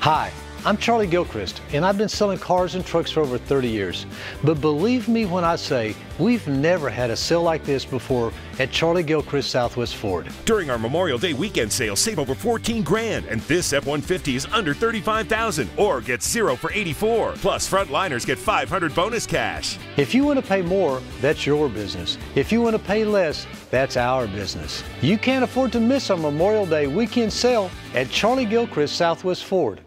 Hi, I'm Charlie Gilchrist, and I've been selling cars and trucks for over 30 years. But believe me when I say we've never had a sale like this before at Charlie Gilchrist Southwest Ford. During our Memorial Day weekend sale, save over 14 grand, and this F-150 is under 35,000 or get zero for 84. Plus, frontliners get 500 bonus cash. If you want to pay more, that's your business. If you want to pay less, that's our business. You can't afford to miss our Memorial Day weekend sale at Charlie Gilchrist Southwest Ford.